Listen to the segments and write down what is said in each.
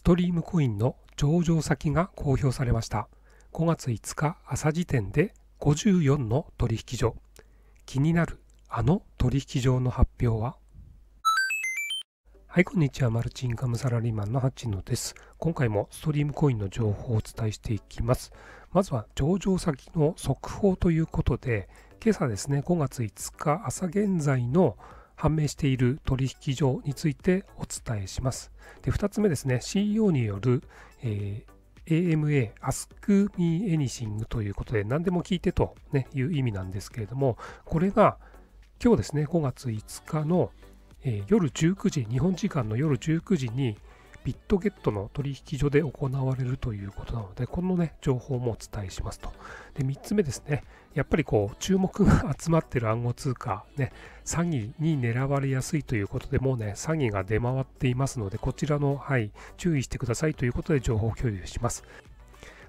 ストリームコインの上場先が公表されました。5月5日朝時点で54の取引所。気になるあの取引所の発表は？はい、こんにちは。マルチインカムサラリーマンのハチノです。今回もストリームコインの情報をお伝えしていきます。まずは上場先の速報ということで、今朝ですね、5月5日朝現在の判明している取引所についてお伝えします。で2つ目ですね、CEO による、えー、AMA、Ask Me Anything ということで、何でも聞いてと、ね、いう意味なんですけれども、これが今日ですね、5月5日の、えー、夜19時、日本時間の夜19時に、ビットゲットの取引所で行われるということなので、このね、情報もお伝えしますと。で、3つ目ですね、やっぱりこう、注目が 集まっている暗号通貨、ね、詐欺に狙われやすいということで、もうね、詐欺が出回っていますので、こちらの、はい、注意してくださいということで情報共有します。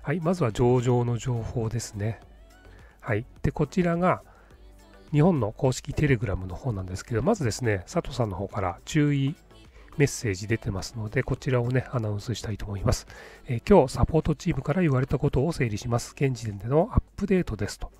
はい、まずは上場の情報ですね。はい。で、こちらが、日本の公式テレグラムの方なんですけど、まずですね、佐藤さんの方から注意メッセージ出てますので、こちらをね、アナウンスしたいと思います。えー、今日、サポートチームから言われたことを整理します。現時点でのアップデートですと。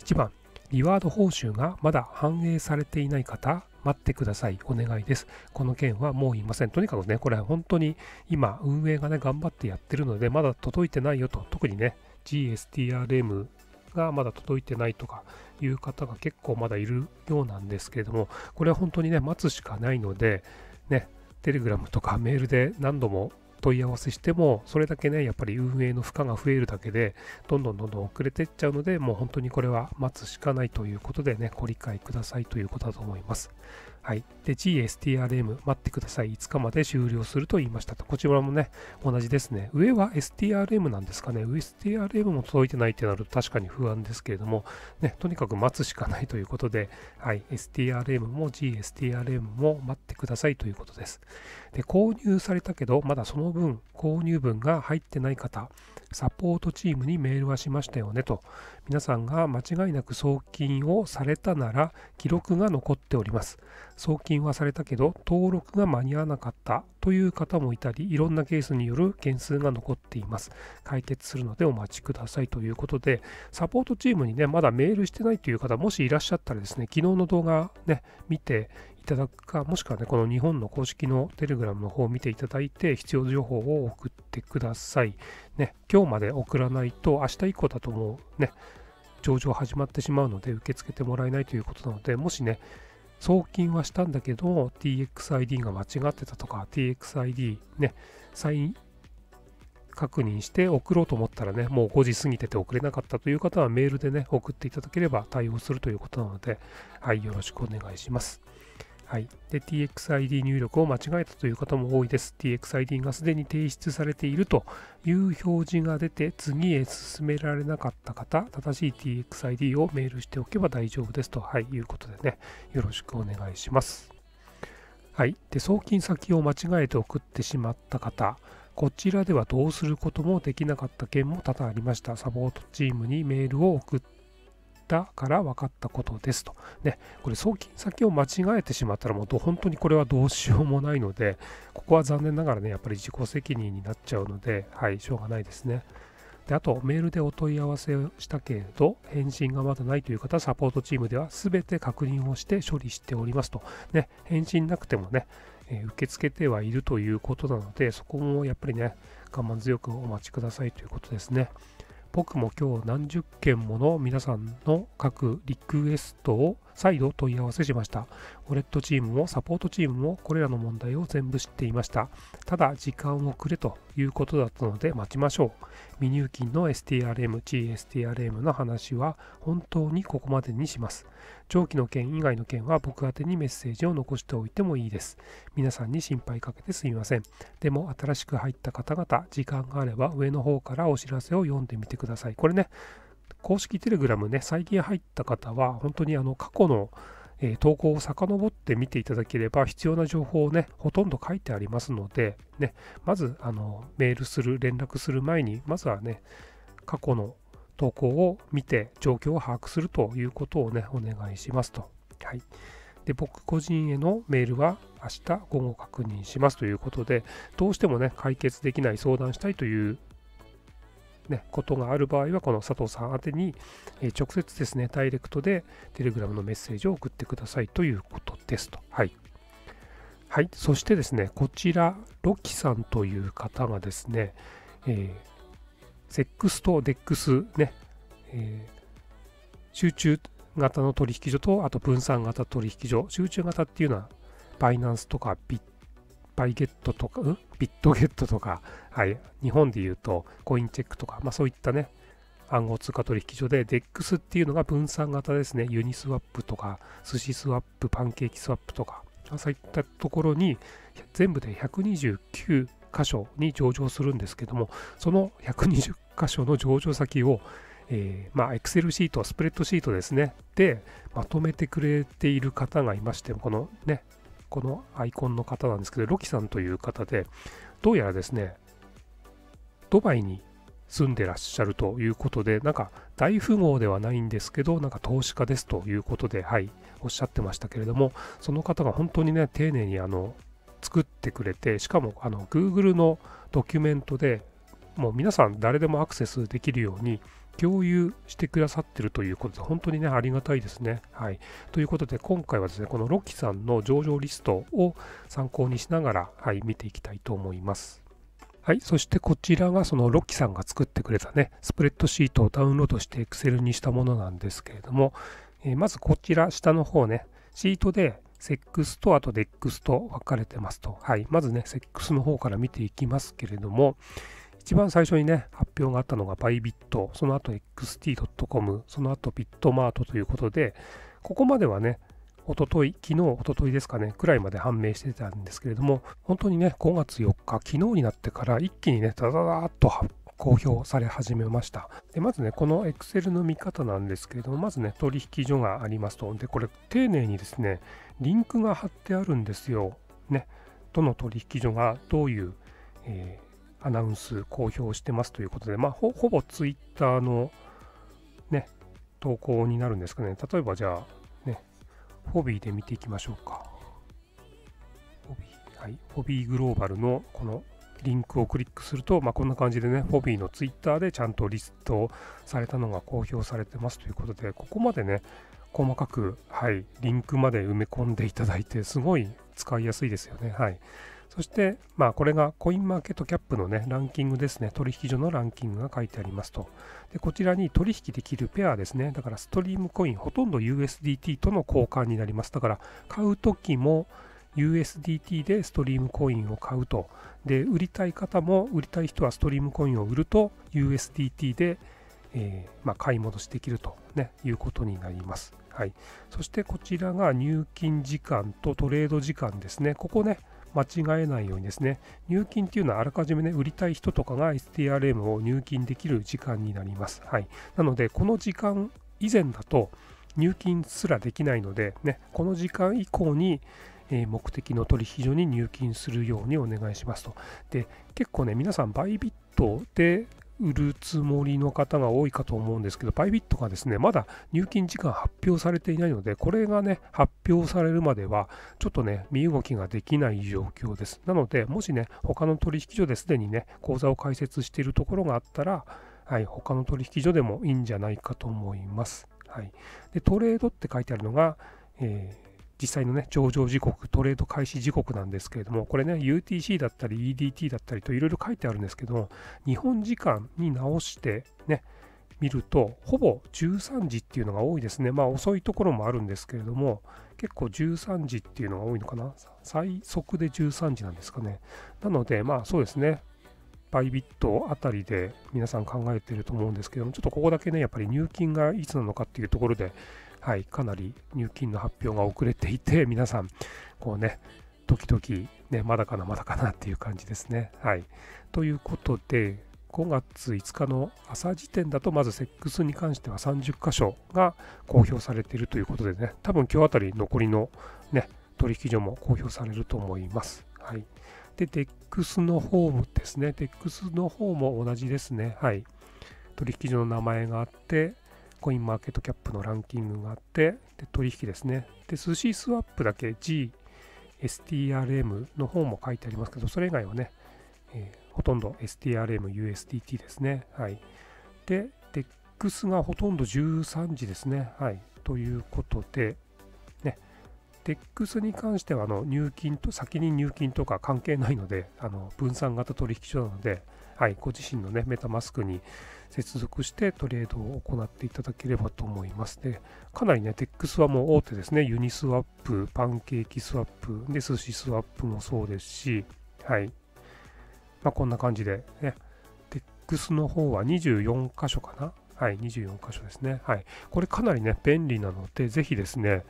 1番、リワード報酬がまだ反映されていない方、待ってください。お願いです。この件はもういません。とにかくね、これは本当に今、運営がね、頑張ってやってるので、まだ届いてないよと。特にね、GSTRM がまだ届いてないとかいう方が結構まだいるようなんですけれども、これは本当にね、待つしかないので、ね、テレグラムとかメールで何度も問い合わせしても、それだけね、やっぱり運営の負荷が増えるだけで、どんどんどんどん遅れていっちゃうので、もう本当にこれは待つしかないということでね、ご理解くださいということだと思います。はい。で、GSTRM 待ってください。5日まで終了すると言いましたと。こちらもね、同じですね。上は STRM なんですかね。STRM も届いてないってなると確かに不安ですけれども、ね、とにかく待つしかないということで、はい。STRM も GSTRM も待ってくださいということです。で、購入されたけど、まだその分、購入分が入ってない方、サポートチームにメールはしましたよねと。皆さんが間違いなく送金をされたなら、記録が残っております。送金はされたけど、登録が間に合わなかったという方もいたり、いろんなケースによる件数が残っています。解決するのでお待ちくださいということで、サポートチームにね、まだメールしてないという方、もしいらっしゃったらですね、昨日の動画ね、見てただくか、もしくはね、この日本の公式のテレグラムの方を見ていただいて、必要情報を送ってください。ね、今日まで送らないと、明日以降だともうね、上場始まってしまうので、受け付けてもらえないということなので、もしね、送金はしたんだけど、TXID が間違ってたとか、TXID ね、再確認して送ろうと思ったらね、もう5時過ぎてて送れなかったという方はメールでね、送っていただければ対応するということなので、はい、よろしくお願いします。はい。で、TXID 入力を間違えたという方も多いです。TXID がすでに提出されているという表示が出て、次へ進められなかった方、正しい TXID をメールしておけば大丈夫ですと、はい、いうことでね、よろしくお願いします。はい。で、送金先を間違えて送ってしまった方、こちらではどうすることもできなかった件も多々ありました。サポートチームにメールを送ってたから分かったことですと。ね、これ送金先を間違えてしまったらもう本当にこれはどうしようもないので、ここは残念ながらね、やっぱり自己責任になっちゃうので、はい、しょうがないですね。であと、メールでお問い合わせをしたけれど、返信がまだないという方、サポートチームでは全て確認をして処理しておりますと。ね、返信なくてもね、えー、受け付けてはいるということなので、そこもやっぱりね、我慢強くお待ちくださいということですね。僕も今日何十件もの皆さんの各リクエストを再度問い合わせしました。ウォレットチームもサポートチームもこれらの問題を全部知っていました。ただ時間をくれということだったので待ちましょう。未入金の STRM、GSTRM の話は本当にここまでにします。長期の件以外の件は僕宛にメッセージを残しておいてもいいです。皆さんに心配かけてすみません。でも新しく入った方々、時間があれば上の方からお知らせを読んでみてください。これね、公式テレグラムね、最近入った方は本当にあの過去のえー、投稿を遡って見ていただければ必要な情報をね、ほとんど書いてありますので、ね、まずあのメールする、連絡する前に、まずはね、過去の投稿を見て状況を把握するということをね、お願いしますと。はい。で、僕個人へのメールは明日午後確認しますということで、どうしてもね、解決できない相談したいというね、ことがある場合は、この佐藤さん宛てに、え直接ですね、ダイレクトでテレグラムのメッセージを送ってくださいということですと。はい。はい。そしてですね、こちら、ロキさんという方がですね、えー、セックスとデックスね、えー、集中型の取引所と、あと分散型取引所。集中型っていうのは、バイナンスとかビッバイゲットとか、ん？ビットゲットとか、はい、日本で言うとコインチェックとか、まあそういったね、暗号通貨取引所で、DEX っていうのが分散型ですね。ユニスワップとか、スシスワップ、パンケーキスワップとか、そういったところに全部で129箇所に上場するんですけども、その120箇所の上場先を、えー、まあ、Excel シート、スプレッドシートですね、でまとめてくれている方がいまして、このね、このアイコンの方なんですけど、ロキさんという方で、どうやらですね、ドバイに住んでらっしゃるということで、なんか大富豪ではないんですけど、なんか投資家ですということで、はい、おっしゃってましたけれども、その方が本当にね、丁寧にあの作ってくれて、しかもあの Google のドキュメントでもう皆さん誰でもアクセスできるように共有してくださってるということで、本当にね、ありがたいですね。はい。ということで、今回はですね、このロキさんの上場リストを参考にしながら、はい、見ていきたいと思います。はい。そしてこちらがそのロッキさんが作ってくれたね、スプレッドシートをダウンロードして Excel にしたものなんですけれども、えー、まずこちら、下の方ね、シートで SEX とあと DEX と分かれてますと。はい。まずね、SEX の方から見ていきますけれども、一番最初にね、発表があったのがバイビット、その後 xt.com、その後ビットマートということで、ここまではね、おととい、昨日、おとといですかね、くらいまで判明してたんですけれども、本当にね、5月4日、昨日になってから一気にね、ダダダーっと公表され始めました。でまずね、この Excel の見方なんですけれども、まずね、取引所がありますと。で、これ、丁寧にですね、リンクが貼ってあるんですよ。ね、どの取引所がどういう、えアナウンス公表してますということで、まあ、ほぼツイッターのね、投稿になるんですかね。例えばじゃあ、ね、フォビーで見ていきましょうか。フォビー、はい、フォビーグローバルのこのリンクをクリックすると、まあ、こんな感じでね、フォビーのツイッターでちゃんとリストされたのが公表されてますということで、ここまでね、細かく、はい、リンクまで埋め込んでいただいて、すごい使いやすいですよね。はい。そして、まあ、これがコインマーケットキャップのね、ランキングですね。取引所のランキングが書いてありますと。で、こちらに取引できるペアですね。だからストリームコイン、ほとんど USDT との交換になります。だから、買うときも USDT でストリームコインを買うと。で、売りたい方も、売りたい人はストリームコインを売ると USDT で、えー、まあ、買い戻しできると、ね、いうことになります。はい。そしてこちらが入金時間とトレード時間ですね。ここね、間違えないようにですね、入金っていうのはあらかじめね、売りたい人とかが STRM を入金できる時間になります。はい。なので、この時間以前だと入金すらできないので、ね、この時間以降にえ目的の取引所に入金するようにお願いしますと。で、結構ね、皆さんバイビットで売るつもりの方が多いかと思うんですけど、バイビットがですね、まだ入金時間発表されていないので、これがね、発表されるまでは、ちょっとね、身動きができない状況です。なので、もしね、他の取引所ですでにね、口座を開設しているところがあったら、はい、他の取引所でもいいんじゃないかと思います。はい、でトレードって書いてあるのが、えー実際のね、上場時刻、トレード開始時刻なんですけれども、これね、UTC だったり EDT だったりといろいろ書いてあるんですけど、日本時間に直してね、見ると、ほぼ13時っていうのが多いですね。まあ遅いところもあるんですけれども、結構13時っていうのが多いのかな。最速で13時なんですかね。なので、まあそうですね。バイビットあたりで皆さん考えてると思うんですけども、ちょっとここだけね、やっぱり入金がいつなのかっていうところで、はい、かなり入金の発表が遅れていて、皆さん、こうね、時々、ね、まだかな、まだかなっていう感じですね。はい。ということで、5月5日の朝時点だと、まずセックスに関しては30箇所が公表されているということでね、多分今日あたり残りのね、取引所も公表されると思います。はい。で、DEX の方もですね、DEX の方も同じですね。はい。取引所の名前があって、コインマーケットキャップのランキングがあって、で取引ですね。で、寿司スワップだけ G、STRM の方も書いてありますけど、それ以外はね、えー、ほとんど STRM、USDT ですね。はい。で、DEX がほとんど13時ですね。はい。ということで、ね、DEX に関してはあの入金と、先に入金とか関係ないので、あの分散型取引所なので、はい、ご自身のね、メタマスクに接続してトレードを行っていただければと思います。で、かなりね、DEX はもう大手ですね、ユニスワップ、パンケーキスワップ、で、スシスワップもそうですし、はい。まあ、こんな感じで、ね、DEX の方は24箇所かな？はい、24箇所ですね。はい。これかなりね、便利なので、ぜひですね、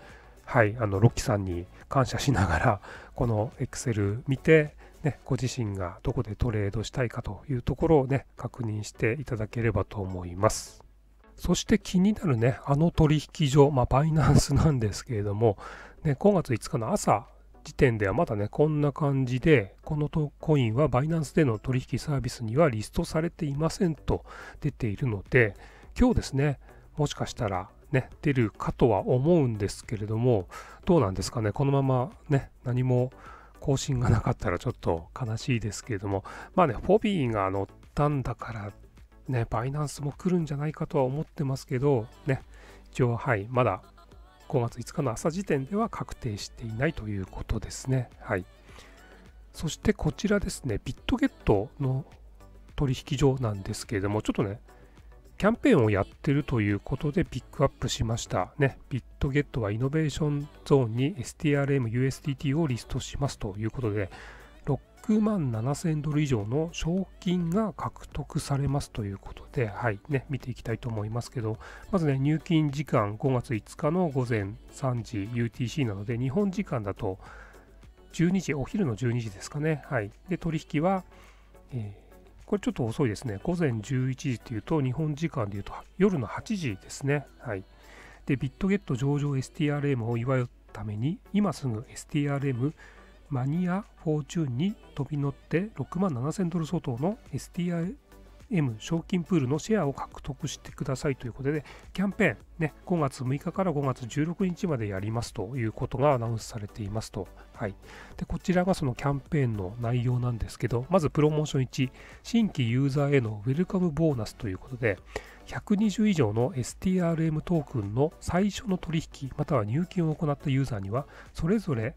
はい、あの、ロッキさんに感謝しながら、この Excel 見て、ね、ご自身がどこでトレードしたいかというところをね、確認していただければと思います。そして気になるね、あの取引所、まあ、バイナンスなんですけれども、ね、5月5日の朝時点ではまだね、こんな感じで、このコインはバイナンスでの取引サービスにはリストされていませんと出ているので、今日ですね、もしかしたらね、出るかとは思うんですけれども、どうなんですかね、このままね、何も更新がなかったらちょっと悲しいですけれども、まあね、フォビーが乗ったんだから、ね、バイナンスも来るんじゃないかとは思ってますけど、ね、一応、はい、まだ5月5日の朝時点では確定していないということですね。はい。そしてこちらですね、ビットゲットの取引所なんですけれども、ちょっとね、キャンペーンをやってるということでピックアップしました。ね、ビットゲットはイノベーションゾーンに STRM、USDT をリストしますということで、6万7000ドル以上の賞金が獲得されますということで、はい、ね、見ていきたいと思いますけど、まずね、入金時間5月5日の午前3時 UTC なので、日本時間だと12時、お昼の12時ですかね。はい。で、取引は、えーこれちょっと遅いですね。午前11時というと、日本時間でいうと夜の8時ですね。はい。で、ビットゲット上場 STRM を祝うために、今すぐ STRM マニアフォーチューンに飛び乗って6万7000ドル相当の STRM M 賞金プールのシェアを獲得してくださいということで、キャンペーン、ね、5月6日から5月16日までやりますということがアナウンスされていますと。はい、でこちらがそのキャンペーンの内容なんですけど、まずプロモーション1、新規ユーザーへのウェルカムボーナスということで、120以上の STRM トークンの最初の取引または入金を行ったユーザーには、それぞれ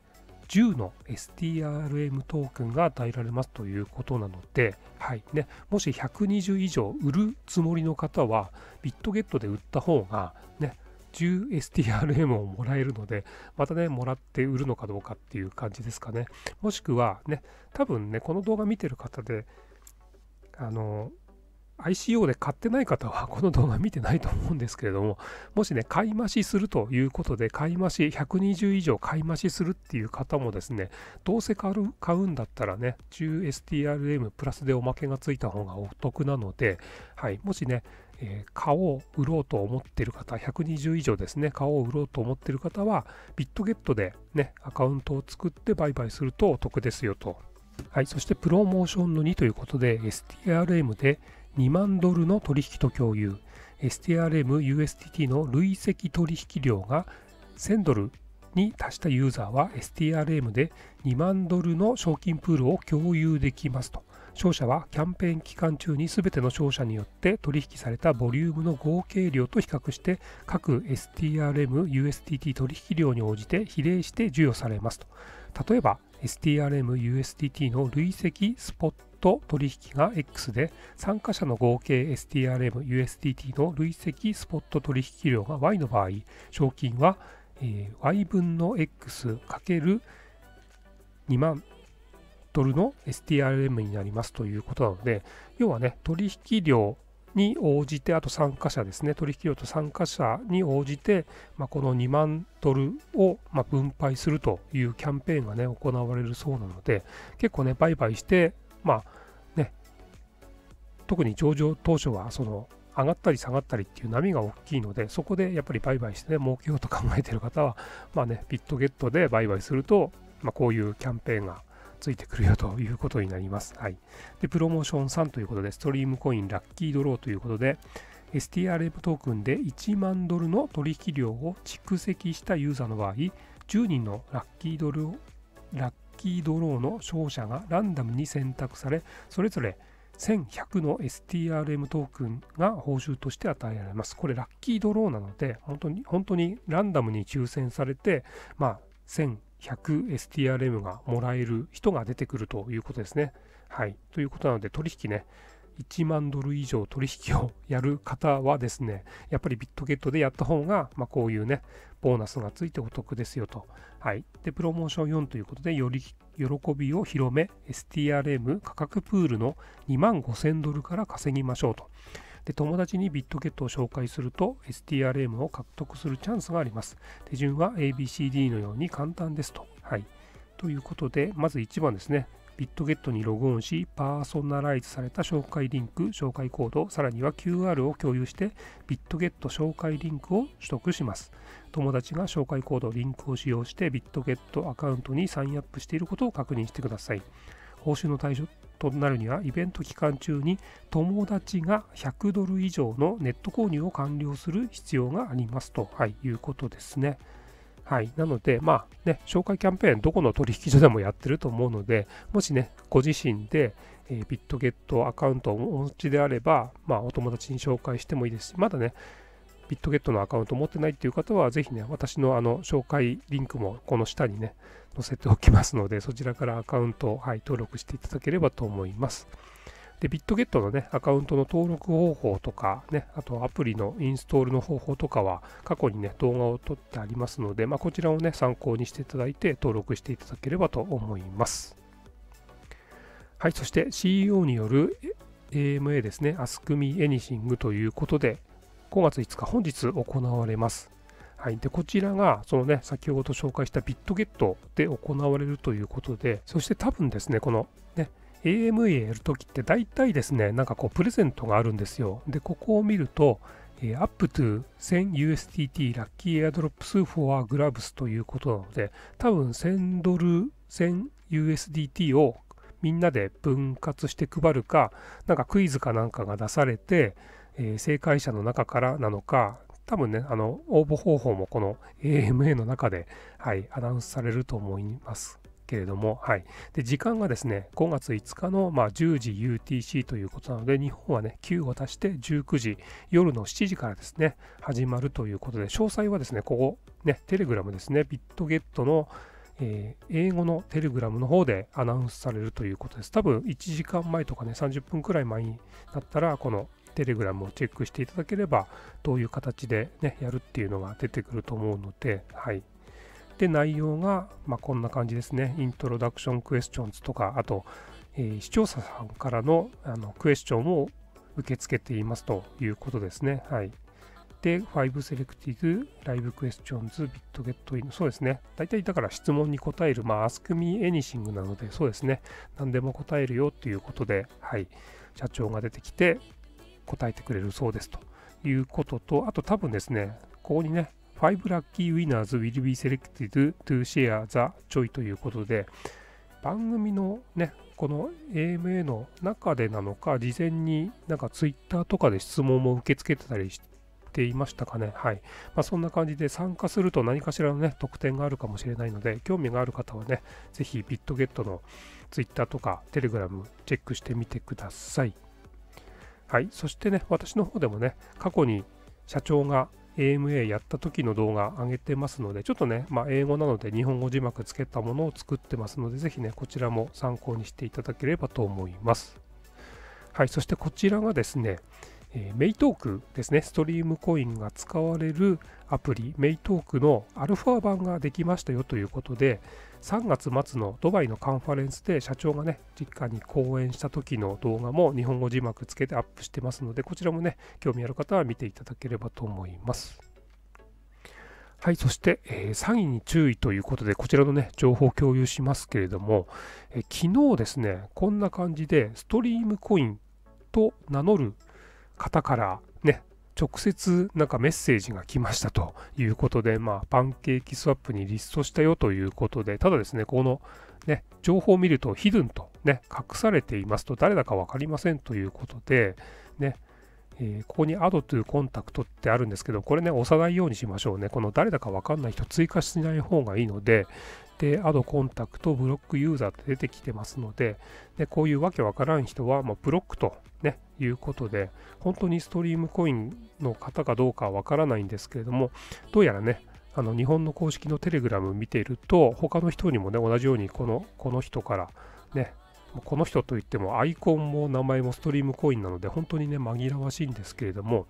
10の STRM トークンが与えられますということなので、はいね、もし120以上売るつもりの方は、ビットゲットで売った方が、ね、10STRM をもらえるので、またね、もらって売るのかどうかっていう感じですかね。もしくはね、多分ね、この動画見てる方で、あの、ICO で買ってない方はこの動画見てないと思うんですけれども、もしね、買い増しするということで、買い増し、120以上買い増しするっていう方もですね、どうせ買う買うんだったらね、10STRM プラスでおまけがついた方がお得なので、はい、もしね、えー、買おう、売ろうと思ってる方、120以上ですね、買おう、売ろうと思ってる方は、ビットゲットでね、アカウントを作って売買するとお得ですよと。はい、そしてプロモーションの2ということで、STRM で2万ドルの取引と共有 STRM-USDT の累積取引量が1000ドルに達したユーザーは STRM で2万ドルの賞金プールを共有できますと。商社はキャンペーン期間中に全ての商社によって取引されたボリュームの合計量と比較して各 STRM-USDT 取引量に応じて比例して授与されますと。例えば STRM-USDT の累積スポット取引が X で参加者の合計 STRM-USDT の累積スポット取引量が Y の場合賞金は、え、Y 分の X かける2万ドルの STRM になりますということなので要はね取引量に応じて、あと参加者ですね、取引量と参加者に応じて、まあ、この2万ドルをま分配するというキャンペーンがね、行われるそうなので、結構ね、売買して、まあね、特に上場当初は、その、上がったり下がったりっていう波が大きいので、そこでやっぱり売買してね、儲けようと考えている方は、まあね、ビットゲットで売買すると、まあ、こういうキャンペーンがついてくるよということになります。はい。で、プロモーション3ということで、ストリームコインラッキードローということで、STRM トークンで1万ドルの取引量を蓄積したユーザーの場合、10人のラッキードルをラッキードローの勝者がランダムに選択され、それぞれ1100の STRM トークンが報酬として与えられます。これラッキードローなので、本当に本当にランダムに抽選されて、まあ、100STRM がもらえる人が出てくるということですね。はい。ということなので、取引ね、1万ドル以上取引をやる方はですね、やっぱりビットゲットでやった方が、まあ、こういうね、ボーナスがついてお得ですよと。はい。で、プロモーション4ということで、より喜びを広め、STRM 価格プールの2万5000ドルから稼ぎましょうと。で、友達にビットゲットを紹介すると、STRM を獲得するチャンスがあります。手順は ABCD のように簡単ですと。はい。ということで、まず1番ですね。ビットゲットにログオンし、パーソナライズされた紹介リンク、紹介コード、さらには QR を共有して、ビットゲット紹介リンクを取得します。友達が紹介コード、リンクを使用して、ビットゲットアカウントにサインアップしていることを確認してください。報酬の対象となるには、イベント期間中に友達が100ドル以上のネット購入を完了する必要がありますと、はい、いうことですね。はい。なので、まあね、紹介キャンペーン、どこの取引所でもやってると思うので、もしね、ご自身で、えー、ビットゲットアカウントをお持ちであれば、まあ、お友達に紹介してもいいですし、まだね、ビットゲットのアカウント持ってないっていう方は、ぜひね、私のあの紹介リンクもこの下にね、載せておきますので、そちらからアカウントを、はい、登録していただければと思います。で、ビットゲットのね、アカウントの登録方法とか、ね、あとアプリのインストールの方法とかは、過去にね、動画を撮ってありますので、まあ、こちらをね、参考にしていただいて、登録していただければと思います。はい、そして CEO による AMA ですね、Ask Me Anything ということで、5月5日、本日行われます。はい、でこちらがそのね先ほど紹介したビットゲットで行われるということでそして多分ですねこのね AMA やるときって大体ですね、なんかこうプレゼントがあるんですよ。で、ここを見ると、えー、up to 1000USDT ラッキーエアドロップス for gloves ということなので、多分1000ドル 1000USDT をみんなで分割して配るか、なんかクイズかなんかが出されて、えー、正解者の中からなのか、多分ね、あの、応募方法もこの AMA の中で、はい、アナウンスされると思います。けれども、はい。で、時間がですね、5月5日の、まあ、10時 UTC ということなので、日本はね、9を足して19時、夜の7時からですね、始まるということで、詳細はですね、ここ、ね、テレグラムですね、ビットゲットの、えー、英語のテレグラムの方でアナウンスされるということです。多分1時間前とかね、30分くらい前になったら、このテレグラムをチェックしていただければ、どういう形でね、やるっていうのが出てくると思うので、はい。で、内容が、まあ、こんな感じですね。イントロダクションクエスチョンズとか、あと、えー、視聴者さんからのあのクエスチョンを受け付けていますということですね。はい。で、5セレクティブライブクエスチョンズビットゲットイン。そうですね。大体だから質問に答える、まあ、Ask Me Anything なので、そうですね。何でも答えるよっていうことで、はい。社長が出てきて答えてくれるそうですということと、あと多分ですね、ここにね、5 Lucky Winners will be selected to share the joy ということで、番組のね、この AMA の中でなのか、事前になんか Twitter とかで質問も受け付けてたりしていましたかね。はい。まあ、そんな感じで参加すると何かしらのね、特典があるかもしれないので、興味がある方はね、ぜひビットゲットの Twitter とか Telegram チェックしてみてください。はい。そしてね、私の方でもね、過去に社長が AMA やった時の動画上げてますので、ちょっとね、まあ、英語なので日本語字幕つけたものを作ってますので、ぜひね、こちらも参考にしていただければと思います。はい、そしてこちらがですね、えー、メイトークですね、ストリームコインが使われるアプリ、メイトークのアルファ版ができましたよということで、3月末のドバイのカンファレンスで社長がね、実家に講演した時の動画も日本語字幕つけてアップしてますので、こちらもね、興味ある方は見ていただければと思います。はい、そして、えー、詐欺に注意ということで、こちらのね、情報共有しますけれども、えー、昨日ですね、こんな感じで、ストリームコインと名乗る方からね、直接なんかメッセージが来ましたということで、まあ、パンケーキスワップにリストしたよということで、ただですね、このね、情報を見ると、ヒドゥンとね、隠されていますと、誰だか分かりませんということで、ね、えー、ここに Add to Contact ってあるんですけど、これね、押さないようにしましょうね。この誰だかわかんない人追加しない方がいいので、で、Add Contact ブロックユーザーって出てきてますので、でこういうわけわからん人は、まあ、ブロックと、ね、いうことで、本当にストリームコインの方かどうかはわからないんですけれども、どうやらね、あの日本の公式のテレグラム見ていると、他の人にもね、同じようにこのこの人からね、この人といってもアイコンも名前もストリームコインなので本当にね紛らわしいんですけれども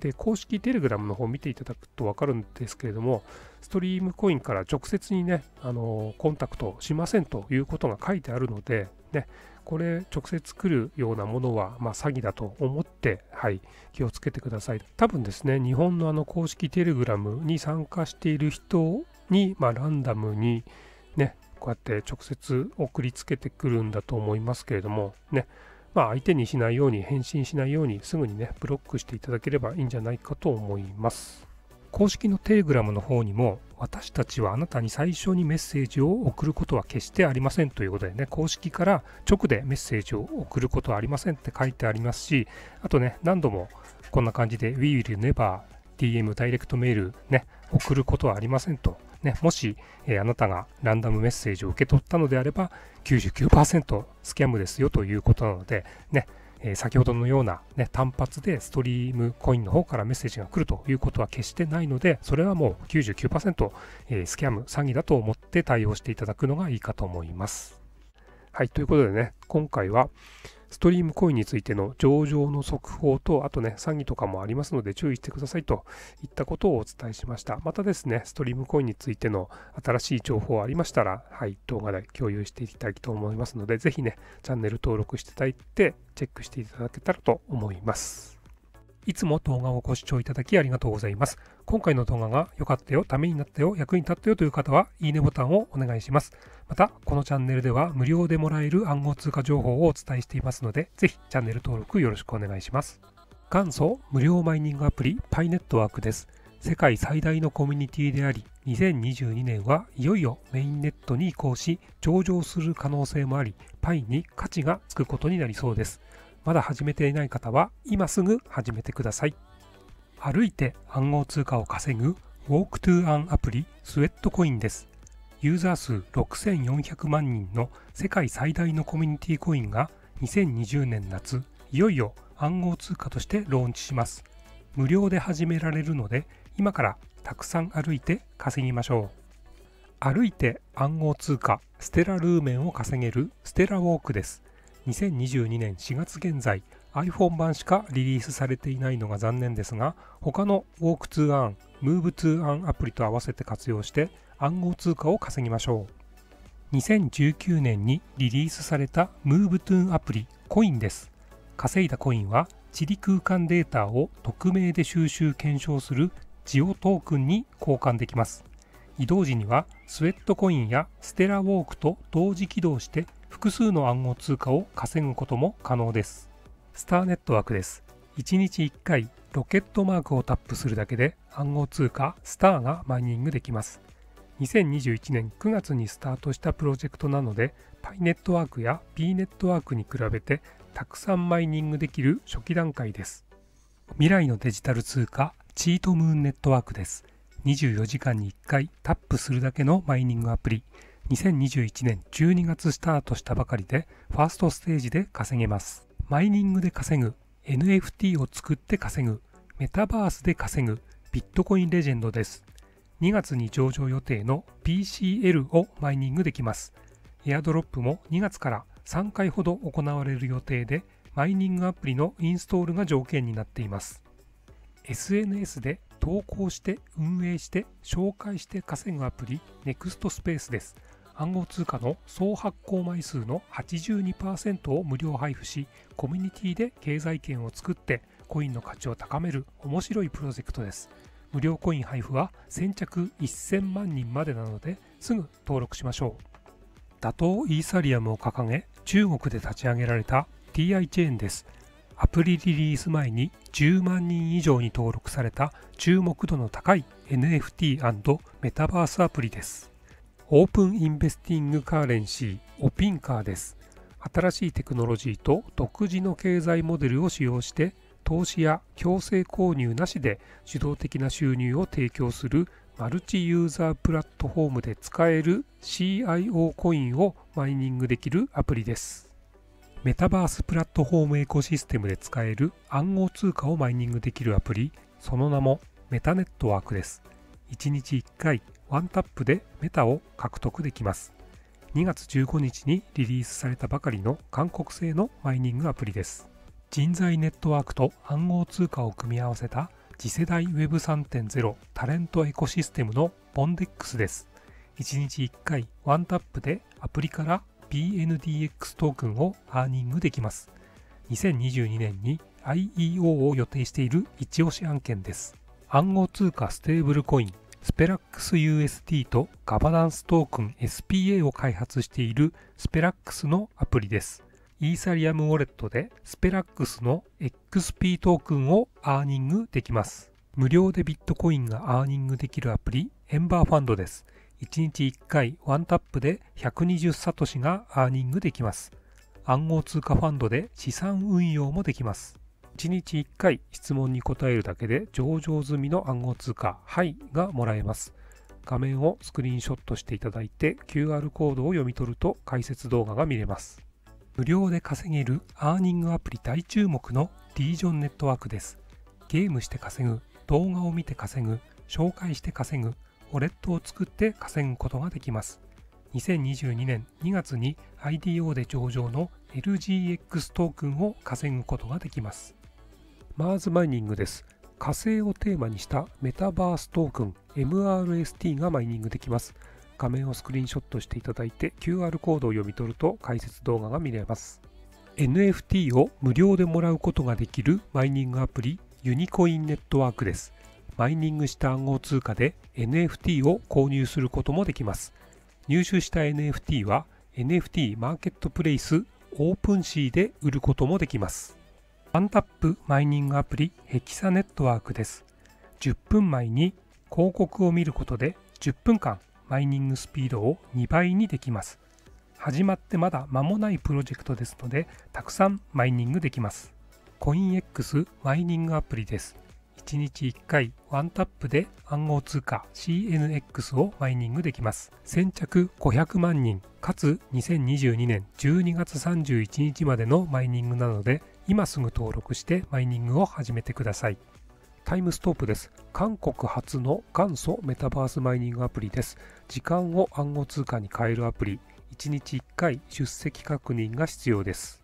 で公式テレグラムの方を見ていただくと分かるんですけれどもストリームコインから直接にねあのコンタクトしませんということが書いてあるのでねこれ直接来るようなものは、まあ、詐欺だと思って、はい、気をつけてください。多分ですね、日本のあの公式テレグラムに参加している人に、まあ、ランダムにね、こうやって直接送りつけてくるんだと思いますけれども、ね、まあ、相手にしないように、返信しないように、すぐにね、ブロックしていただければいいんじゃないかと思います。公式のテレグラムの方にも、私たちはあなたに最初にメッセージを送ることは決してありませんということでね、公式から直でメッセージを送ることはありませんって書いてありますし、あとね、何度もこんな感じで We will never DM ダイレクトメールね、送ることはありませんとね、もし、えー、あなたがランダムメッセージを受け取ったのであれば、99%スキャムですよということなので、ね、え、先ほどのような、ね、単発でストリームコインの方からメッセージが来るということは決してないので、それはもう99%、え、スキャム、詐欺だと思って対応していただくのがいいかと思います。はい、ということでね、今回は、ストリームコインについての上場の速報と、あとね、詐欺とかもありますので注意してくださいといったことをお伝えしました。またですね、ストリームコインについての新しい情報ありましたら、はい、動画で共有していきたいと思いますので、ぜひね、チャンネル登録していただいて、チェックしていただけたらと思います。いつも動画をご視聴いただきありがとうございます。今回の動画が良かったよ、ためになったよ、役に立ったよという方は、いいねボタンをお願いします。また、このチャンネルでは無料でもらえる暗号通貨情報をお伝えしていますので、ぜひチャンネル登録よろしくお願いします。元祖無料マイニングアプリパイネットワークです。世界最大のコミュニティであり、2022年はいよいよメインネットに移行し、上場する可能性もあり、パイに価値がつくことになりそうです。まだ始めていない方は今すぐ始めてください。歩いて暗号通貨を稼ぐ Walk to Earn アプリスウェットコインです。ユーザー数6400万人の世界最大のコミュニティコインが2020年夏、いよいよ暗号通貨としてローンチします。無料で始められるので、今からたくさん歩いて稼ぎましょう。歩いて暗号通貨ステラルーメンを稼げるステラウォークです。2022年4月現在 iPhone 版しかリリースされていないのが残念ですが他の Walk to Earn、Move to Earn アプリと合わせて活用して暗号通貨を稼ぎましょう。2019年にリリースされた Move2 アプリコインです。稼いだコインは地理空間データを匿名で収集検証するジオトークンに交換できます。移動時にはスウェットコインやステラウォークと同時起動して複数の暗号通貨を稼ぐことも可能です。スターネットワークです。1日1回ロケットマークをタップするだけで暗号通貨スターがマイニングできます。2021年9月にスタートしたプロジェクトなのでパイネットワークや P ネットワークに比べてたくさんマイニングできる初期段階です。未来のデジタル通貨チートムーンネットワークです。24時間に1回タップするだけのマイニングアプリ。2021年12月スタートしたばかりで、ファーストステージで稼げます。マイニングで稼ぐ、NFT を作って稼ぐ、メタバースで稼ぐ、ビットコインレジェンドです。2月に上場予定の PCL をマイニングできます。エアドロップも2月から3回ほど行われる予定で、マイニングアプリのインストールが条件になっています。SNS で投稿して運営して紹介して稼ぐアプリ NEXT です。暗号通貨の総発行枚数の82%を無料配布し、コミュニティで経済圏を作ってコインの価値を高める面白いプロジェクトです。無料コイン配布は先着1000万人までなのですぐ登録しましょう。打倒イーサリアムを掲げ中国で立ち上げられた TI チェーンです。アプリリリース前に10万人以上に登録された注目度の高い NFT& メタバースアプリです。Open Investing Currency、オピンカーです。新しいテクノロジーと独自の経済モデルを使用して、投資や強制購入なしで受動的な収入を提供するマルチユーザープラットフォームで使える CIO コインをマイニングできるアプリです。メタバースプラットフォームエコシステムで使える暗号通貨をマイニングできるアプリ、その名もメタネットワークです。1日1回ワンタップでメタを獲得できます。2月15日にリリースされたばかりの韓国製のマイニングアプリです。人材ネットワークと暗号通貨を組み合わせた次世代 Web3.0 タレントエコシステムのボンデックスです。1日1回ワンタップでアプリから BNDX トークンをアーニングできます。2022年に IEO を予定している一押し案件です。暗号通貨ステーブルコインスペラックス USD とガバナンストークン SPA を開発しているスペラックスのアプリです。イーサリアムウォレットでスペラックスの XP トークンをアーニングできます。無料でビットコインがアーニングできるアプリエンバーファンドです。1日1回ワンタップで120サトシがアーニングできます。暗号通貨ファンドで資産運用もできます。1日1回質問に答えるだけで上場済みの暗号通貨 HI がもらえます。画面をスクリーンショットしていただいて QR コードを読み取ると解説動画が見れます。無料で稼げるアーニングアプリ大注目の D ジョンネットワークです。ゲームして稼ぐ、動画を見て稼ぐ、紹介して稼ぐ、ウォレットを作って稼ぐことができます。2022年2月に IDO で上場の LGX トークンを稼ぐことができます。マーズマイニングです。火星をテーマにしたメタバーストークン MRST がマイニングできます。画面をスクリーンショットしていただいて QR コードを読み取ると解説動画が見れます NFT を無料でもらうことができるマイニングアプリユニコインネットワークですマイニングした暗号通貨で NFT を購入することもできます入手した NFT は NFT マーケットプレイスオープンシーで売ることもできますワンタップマイニングアプリヘキサネットワークです10分毎に広告を見ることで10分間マイニングスピードを2倍にできます。始まってまだ間もないプロジェクトですので、たくさんマイニングできます。コイン X マイニングアプリです。1日1回ワンタップで暗号通貨 CNX をマイニングできます。先着500万人かつ2022年12月31日までのマイニングなので今すぐ登録してマイニングを始めてください。タイムストップです。韓国初の元祖メタバースマイニングアプリです。時間を暗号通貨に変えるアプリ。1日1回出席確認が必要です。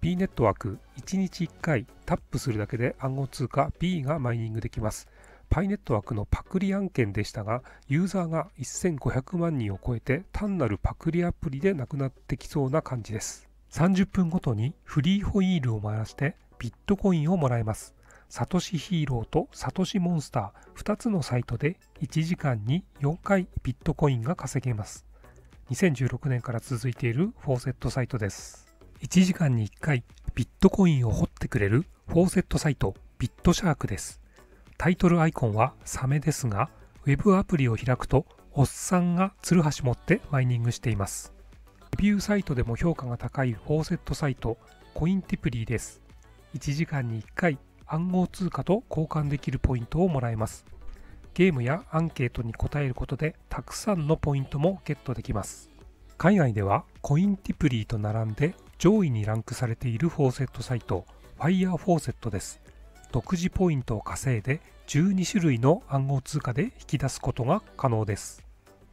B ネットワーク。1日1回タップするだけで暗号通貨 B がマイニングできます。パイネットワークのパクリ案件でしたが、ユーザーが1500万人を超えて単なるパクリアプリでなくなってきそうな感じです。30分ごとにフリーホイールを回してビットコインをもらえます。サトシヒーローとサトシモンスター2つのサイトで1時間に4回ビットコインが稼げます。2016年から続いているフォーセットサイトです。1時間に1回ビットコインを掘ってくれるフォーセットサイトビットシャークです。タイトルアイコンはサメですが、ウェブアプリを開くとおっさんがツルハシ持ってマイニングしています。ビューサイトでも評価が高いフォーセットサイトコインティプリーです。1時間に1回暗号通貨と交換できるポイントをもらえます。ゲームやアンケートに答えることでたくさんのポイントもゲットできます。海外ではコインティプリーと並んで上位にランクされているフォーセットサイト Fire フォーセットです。独自ポイントを稼いで12種類の暗号通貨で引き出すことが可能です。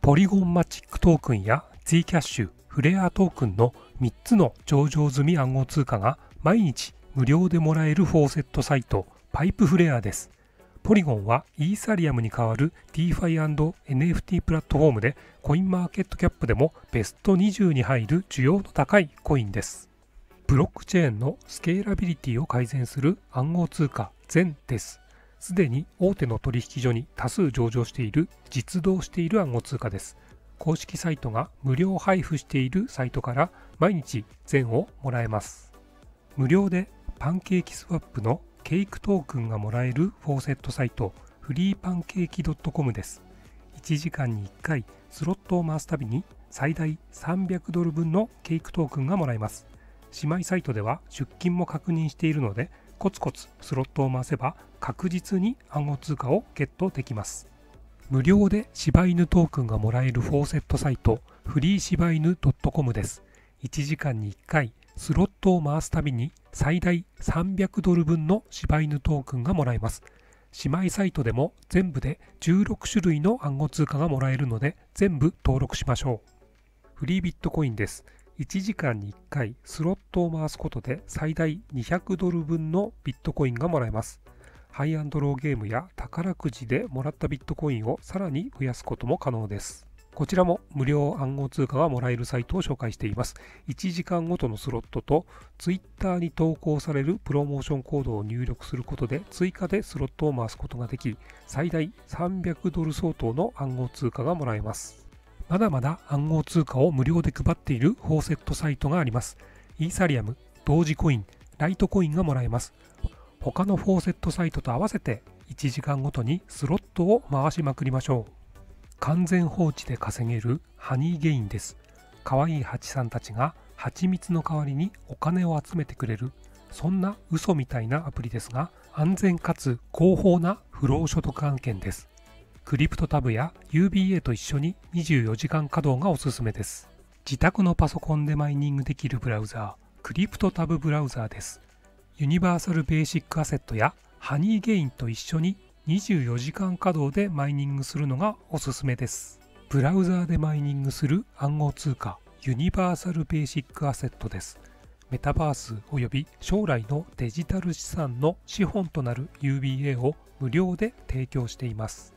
ポリゴンマチックトークンや Zcash、フレアトークンの3つの上場済み暗号通貨が毎日無料でもらえるフォーセットサイト PipeFlare です。ポリゴンはイーサリアムに代わる DeFi&NFT プラットフォームでコインマーケットキャップでもベスト20に入る需要の高いコインです。ブロックチェーンのスケーラビリティを改善する暗号通貨 ZEN です。すでに大手の取引所に多数上場している実動している暗号通貨です。公式サイトが無料配布しているサイトから毎日 ZEN をもらえます。無料でパンケーキスワップのケイクトークンがもらえるフォーセットサイトフリーパンケーキ .com です。1時間に1回スロットを回すたびに最大300ドル分のケイクトークンがもらえます。姉妹サイトでは出金も確認しているのでコツコツスロットを回せば確実に暗号通貨をゲットできます無料で柴犬トークンがもらえるフォーセットサイトフリー柴犬 .com です。1時間に1回スロットを回すたびに最大300ドル分の柴犬トークンがもらえます。姉妹サイトでも全部で16種類の暗号通貨がもらえるので全部登録しましょう。フリービットコインです。1時間に1回スロットを回すことで最大200ドル分のビットコインがもらえます。ハイアンドローゲームや宝くじでもらったビットコインをさらに増やすことも可能です。こちらも無料暗号通貨がもらえるサイトを紹介しています。1時間ごとのスロットと Twitter に投稿されるプロモーションコードを入力することで追加でスロットを回すことができ、最大300ドル相当の暗号通貨がもらえます。まだまだ暗号通貨を無料で配っているフォーセットサイトがあります。イーサリアム、同時コイン、ライトコインがもらえます。他のフォーセットサイトと合わせて1時間ごとにスロットを回しまくりましょう。完全放置で稼げるハニーゲインです。可愛い蜂さんたちが蜂蜜の代わりにお金を集めてくれる。そんな嘘みたいなアプリですが安全かつ広報な不労所得案件です。クリプトタブや UBA と一緒に24時間稼働がおすすめです。自宅のパソコンでマイニングできるブラウザークリプトタブブラウザーです。ユニバーサルベーシックアセットやハニーゲインと一緒に24時間稼働でマイニングするのがおすすめです。ブラウザーでマイニングする暗号通貨ユニバーサルベーシックアセットです。メタバース及び将来のデジタル資産の資本となる UBA を無料で提供しています。